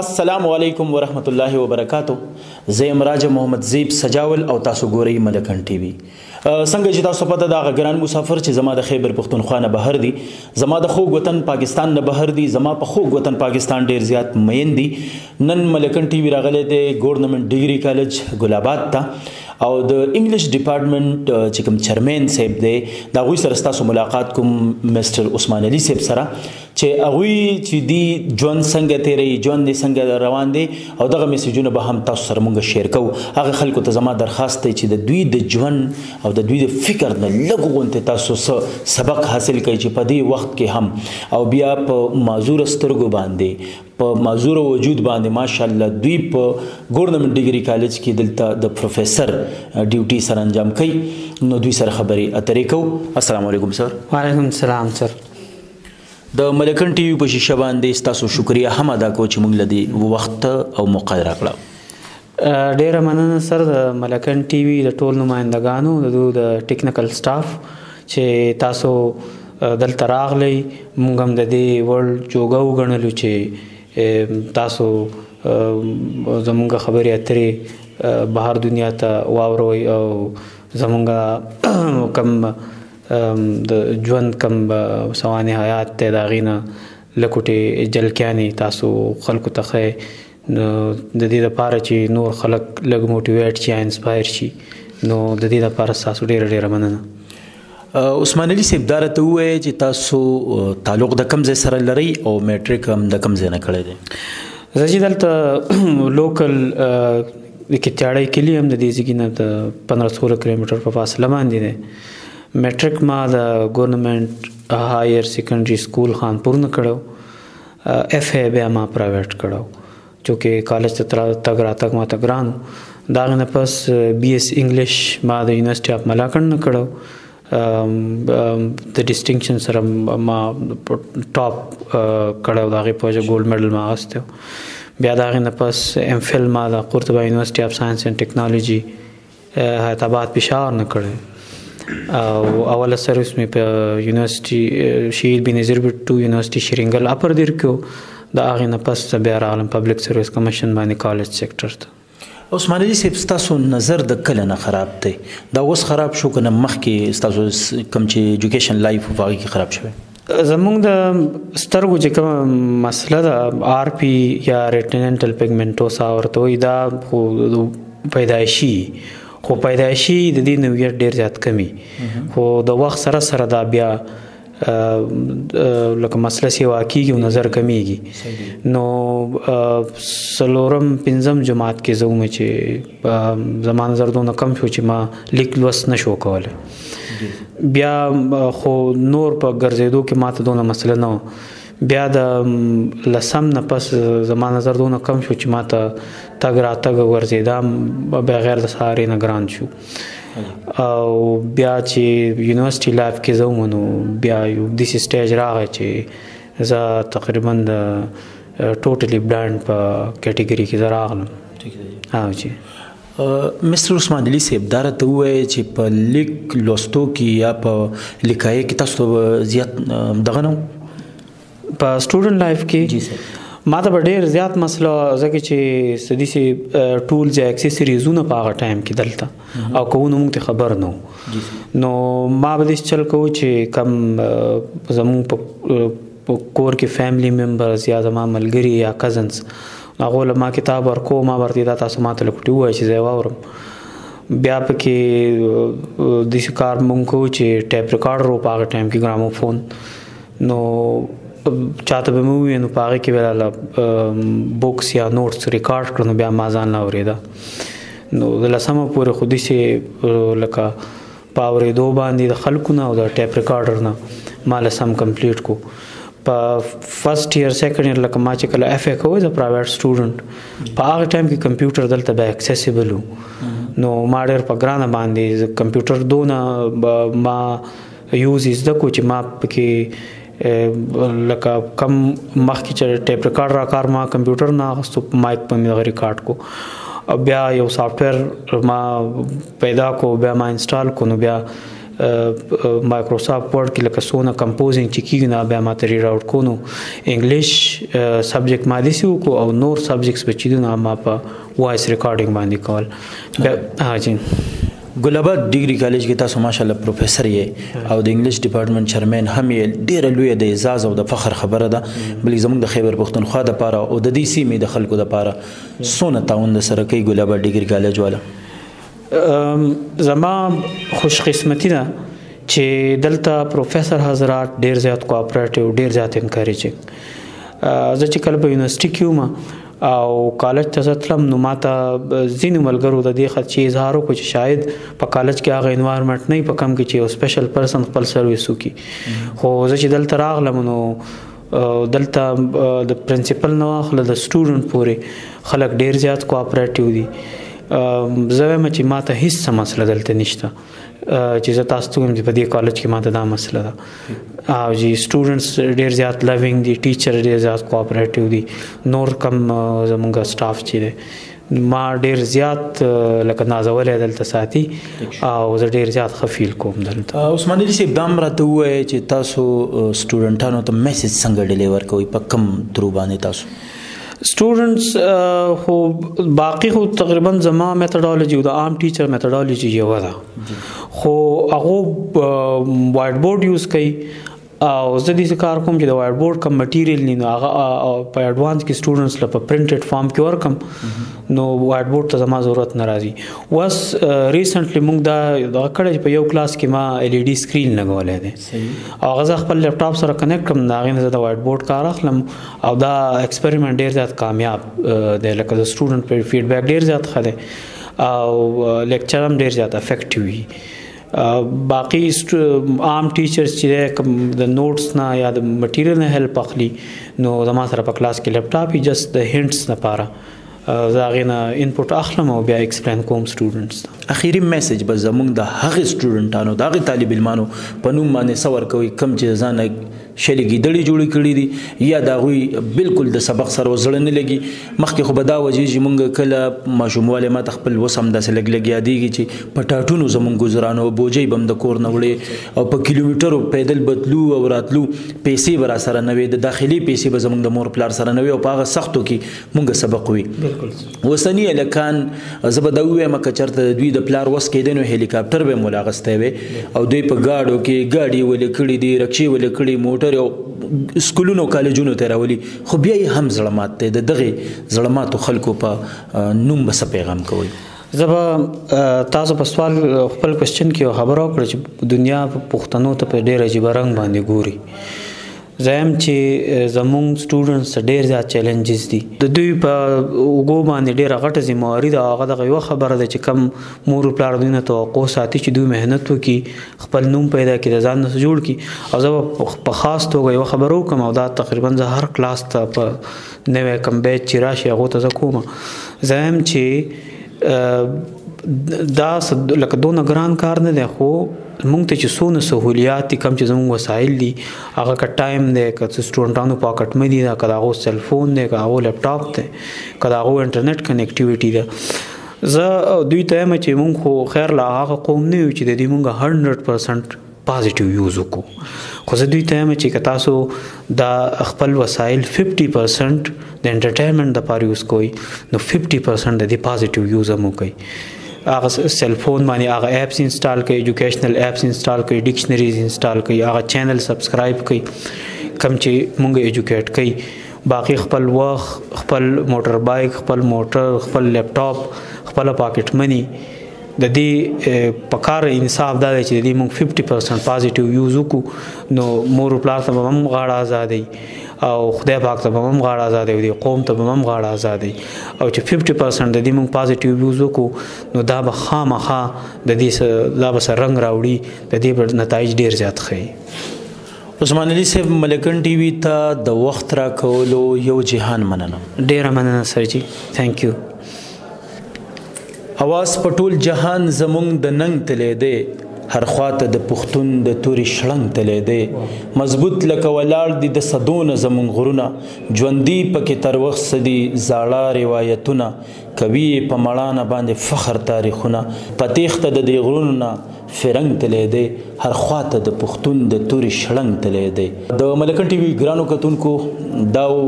السلام علیکم ورحمت الله وبرکاتو زه یم راجه محمد زیب سجاول او تاسو ګورئ ملکن ټي وي څنګه چې تاسو پته دا غګران مسافر چې زما د خیبر پښتونخوا نه بهر دي زما د خو وطن پاکستان نه بهر دي زما په خو وطن پاکستان ډیر زیات مین دي نن ملکن ټي وي راغله د ګورنمنت ډیګري کالج ګلابات ته او د انګلیش ډپارټمنټ چې کوم چیرمن صاحب دی دا غوي سره تاسو ملاقات کوم مستر عثمان علي صاحب سره چې هغوی چې دی ژوند څنګه تیری ژوند دی څنګه روان دی او دغه میسجونه به هم تاسو سره مونږ شیر کوو هغه خلکو ته زما درخواست دی چې د دوی د ژوند او د دوی د فکر نه لږ غونته تاسو سبق حاصل کړئ چې په دې وخت کې هم او بیا په معذور سترګو باندې په معذور وجود باندې ماشاءالله دوی په ګورنمنت ډیګري کالج کې دلته د پروفیسور ډیوټي سره انجام کوي نو دوی سره خبري اترې کو السلام علیکم سر وعلیکم السلام سر د ملکن ټي وي په شیشه باندې ستاسو شکریا هم ادا کو چې موږ لدی وخت او موقع راکړه ډیره مننه سر د ملکن ټي وي د ټول نمائندګانو د دوی د ټیکنیکل سټاف چې تاسو دلته راغلی موږ هم د دې وړ جوګه وګڼلو چې تاسو زمونږ خبرې اترې بهر دنیا ته واوروي او زمونږ کم د ژوند کم سوانه حیات ته داغینا لکوټه جلکیانی تاسو خلکو ته خې د دې لپاره چې نور خلک لګ موټیویټ شي انسپایر شي نو د دې لپاره تاسو ډیر ډیر مننه عثمان علي صاحب دار ته وایي چې تاسو تعلق د کم ځای سره لري او میټریک هم د کم ځای نه کړی دی زه چې دلته لوکل د کتیاړی کلی هم د دې ځګینه د 15 کیلومتر په فاصله باندې دی میټرک ما د ګورنمنت هایر سیکنډری سکول خانپور نه کړو اف ای بیا ما پرایویټ کړو چونکه کالج ته تر تګ راتګ ما ته ګران دا نه پس بي اس انګلیش ما د یونیورسيټي اف ملاکنډ نه کړو د ډیسټینګشن سره ما ټاپ کړو دا غي پوجا ګولډ میډل ما واستو بیا دا غي نه پس ایم فل ما د قرطبه یونیورسيټي اف ساينس اند ټیکنالوژي حیات آباد پېښور نه کړی او اوله سروس مې په یونیورسيټي شهید بنظیر بټو یونیورسيټي شرینګل اپر دیر کې د هغې نه پس بیا راغلم پبلک سروس کمیشن باندې کالج سېکټر ته عثمان علي صاحب ستاسو نظر د کله نه خراب دی دا اوس خراب شو کنه مخکې ستاسو کم چې ایجوکیشن لایف واغې کې خراب شوی زمونږ د سترګو چې کوم مسله ده آر پی یا ریټیننټل پیګمنټوسا ورته وي دا خو پیدایشي خو پیدایشي د دې نوعیت ډیر زیات کمی خو د وخت سره سره دا بیا لکه مسله سی واقعي او نظر کمیږي نو سلورم پنځم جماعت کې زوم چې په زما نظر دونه کم شو چې ما لیک لوست نشو کوله بیا خو نور په ګرځېدو کې ماته دونه مسله نه بیا د لسم نه پس زما نظر دونه کم شو چې ماته تګ را تګ ورزیدم به غیر د ساري نه ګران شو او بیا چې یونیورسيټي لایف کې زه مونو بیا یو د سټیج راغی چې زه تقریبا د ټوټلی برانډ په کټګوري کې زه راغلم ٹھیک دی او چې مستر عثمان علي صاحب دا راته ووایي چې په لیک لوستو کې یا په لیکایې کې تاسو زیات دغه نه په سټوډنټ لایف کې جی سر ما ته ډیر زیات مسله ځکه چې سدي سي ټولز یا اکسسوریزونه په هغه ټایم کې دلته او کوونه مونږ ته خبر نو نو ما به دې چل کو چې کم زمو په کور کې فیملی ممبرز یا زما ملګری یا کزنز هغو له ما کتاب ورکو ما ورته دا تاسو ماته لکټي وای چې زه واورم بیا پکې د شکار مونږ کو چې ټیپ ریکارډر او پاغه ټایم کې ګراموفون نو چاته به مو وینو پاغه کې ولاله بوکس یا نوټس ریکارډ کړنو بیا ما ځان نه اوریدا نو د لسمه پورې خودي سي لکه په اوریدو باندې د خلکو نه او د ټیپ ریکارډر نه مال سم کمپلیټ کو په فرست ایئر سیکنډ ایئر لکه ما چې کله اف ای کوو د پرایویټ سټوډنټ په هغه ټایم کې کمپیوټر دلته به اکسیسیبل وو نو ما ډېر په ګرانه باندې کمپیوټر دونه ما یوز زده کو چې ما پکې لکه کم مخ کې چې ټیپ ریکارډ را کار ما کمپیوټر نه غستو مایک په مې ریکارډ کو او بیا یو سافټویر ما پیدا کو بیا ما انسټال کو نو بیا مایکروسافټ ورډ کې لکه سونه کمپوزینګ چې کیږي نه بیا ما ترې راوټ کو نو انګلیش سبجیکټ ما دي سو کو او نور سبجیکټس بچی دي نه ما په وایس ریکارډینګ باندې کول بیا ها جی ګل آباد ډیګري کالج کې تاسو ماشاءالله پروفیسور یې او د انګلیش ډپارټمنټ چیرمن هم یې ډیره لوی د اعزاز او د فخر خبره ده بلکې زموږ د خیبر پښتونخوا د پاره او د دې سیمې د خلکو د پاره سونه تاون د سره کوي ګل آباد ډیګري کالج والا زما خوش قسمتي ده چې دلته پروفیسور حضرات ډیر زیات کوآپریټیو ډیر زیات انکریجینګ زه چې کله په یونیورسيټي کې وم او کالج ته زه تلم نو ما ته ځینو ملګرو د دې خدشې اظهار وکړو چې شاید په کالج کې هغه انوایرمنټ نه په کم کې چې یو سپیشل پرسن خپل سرویس وکړي خو زه چې دلته راغلم نو دلته د پرنسپل نه واخله د سټوډنټ پورې خلک ډیر زیات کوآپریټیو دي زه وایم چې ما ته هیڅ مسله دلته نشته چې زه تاسو ته وایم چې په دې کالج کې ما ته دا مسله ده او جی سټوډنټس ډیر زیات لوینګ دي ټیچر ډیر زیات کوآپریټیو دي نور کم زمونږ سټاف چې دی ما ډیر زیات لکه نازولې دلته ساتي او زه ډیر زیات خفیل کوم دلته عثمان علي صاحب دام راته وایي چې تاسو سټوډنټانو ته میسج څنګه ډیلیور کوئ په کم ترو باندې تاسو سټوډنټس خو باقی خو تقریبا زما میتډولوژي او د عام ټیچر میتډولوژي یو ده خو هغه وایټ بورډ یوز کوي او زه دې کار کوم چې د وایټ بورډ کم مټیریل نه نو هغه په اډوانس کې سټوډنټس لپاره پرینټډ فارم کې ورکم نو وایټ بورډ ته زما ضرورت نه راځي وس ریسنټلی موږ دا د کړه په یو کلاس کې ما ال ای ډي سکرین لګولې ده او هغه زه خپل لپټاپ سره کنیکټ کوم دا غینه زه د وایټ بورډ کار اخلم او دا ایکسپریمنت ډیر زیات کامیاب دی لکه د سټوډنټ په فیډبیک ډیر زیات خله او لیکچر هم ډیر زیات افیکټیو وي باقی عام ټیچرز چې کوم د نوټس نه یا د مټیریل نه هیلپ اخلي نو زما سره په کلاس کې لپټاپ یې جست د هینټس لپاره زه هغه نه انپوټ اخلم او بیا ایکسپلین کوم سټوډنټس ته اخیری میسج به زمونږ د هغه سټوډنټانو د هغه طالب علمانو په نوم باندې سور کوي کم چې ځان شلې ګیدړې جوړې کړې دي یا دا غوي بالکل د سبق سره وزړه نه لګي مخکې خو به دا وجې چې مونږ کله ماشومواله ما تخپل وسم داسې لګ لګ یادېږي چې په ټاټونو زمونږ گزاران او بوجي بم د کور نه وړې او په کیلومترو پیدل بتلو او راتلو پیسې برا سره نه وي د داخلي پیسې به زمونږ د مور پلار سره نه وي او په هغه سختو کې مونږ سبق وی وسنی الکان زب د وې مکه چرته د دوی د پلار وس کې دینو هلیکاپټر به ملاغسته وي او دوی په گاډو کې گاډي ولې کړې دي رکشې ولې کړې موټر او سکولونو کالجونو ته راولي خو بیا یې هم ظلمات ته د دغه ظلماتو خلکو په نوم بس پیغام کوي زبا تاسو په سوال خپل کوېشن کې خبرو کړ چې دنیا په پښتنو ته په ډېر عجیب رنگ باندې ګوري زه هم چې زمونږ سټوډنټس ډیر زیات چیلنجز دي د دوی په اوګو باندې ډیره غټه ذمہواري ده هغه دغه یو خبره ده چې کم مور او پلار دوی نه توقع ساتي چې دوی مهنت وکړي خپل نوم پیدا کړي د ځان نه جوړ کړي او زه په خاص توګه یو خبرو کوم او دا تقریبا زه هر کلاس ته په نوې کم بیچ چې راشي هغه ته زه کوم زه هم چې دا لکه دونه ګران کار نه دی خو مونږ ته چې سونه سہولیات کم چې زموږ وسایل دي هغه که ټایم دی که سټوډنټانو پاکټ مې دا که هغه سلفون دی که هغه لپټاپ دی که هغه انټرنیټ کنیکټیویټي ده زه دوی ته مې چې مونږ خو خیر لا هغه قوم نه یو چې د دې مونږ 100% پازیټیو یوز وکړو خو زه دوی ته یم چې که تاسو دا خپل وسایل 50% د انټرټینمنت د پاره یوز کوئ نو 50% د دې پازیټیو یوز هم وکړئ هغه سلفون باندې هغه اپس انسټال کړئ ایجوکیشنل اپس انسټال کړئ ډکشنریز انسټال کړئ هغه چینل سبسکرایب کړئ کم چې مونږ ایجوکیټ کړئ باقی خپل وخت خپل موټر بایک خپل موټر خپل لپټاپ خپل پاکټ منی د دې په کار انصاف دا دی چې د دې موږ 50% پازیټیو یوز وکړو نو مور پلار ته به هم غاړه آزادې او خدای پاک ته به هم غاړه آزادې او د قوم ته به هم غاړه آزادې او چې 50% د دې موږ پازیټیو یوز وکړو نو دا به خامخا د دې لا به سر رنگ راوړي د دې بر نتایج ډیر زیات خي عثمان علي صاحب ملکن ټي وي ته د وخت را کولو یو جهان مننه ډیره مننه سر جی ثانک یو اواز په ټول جهان زمونږ د ننګ تلی دی هر خواته د پښتون د توري شړنګ تلی دی مضبوط لکه ولاړ دي د صدونه زمونږ غرونه ژوندي پکې تر وخت سدي زاړه روایتونه کوي په مړانه باندې فخر تاریخونه پتیخته د دې غرونو نه فرنګ تللی دی هر خوا ته د پښتون د تورې شړنګ تللی دی د ملکن ټي وي ګرانو کتونکو دا و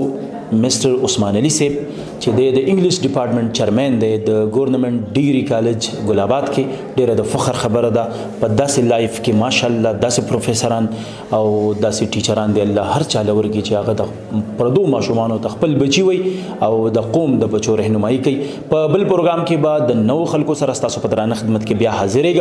مستر عثمان علي صاحب چې د د انګلیش ډپارټمنټ چیرمن دی د ګورنمنت ډیګري کالج ګل آباد کې ډیره د فخر خبره ده په داسې لایف کې ماشاءالله داسې پروفیسوران او داسې ټیچران دی الله هر چا لور کې چې هغه د پردو ماشومانو ته خپل بچي وي او د قوم د بچو رهنمایي کوي په بل پروګرام کې به د نو خلکو سره تاسو په درانه خدمت کې بیا حاضرېږم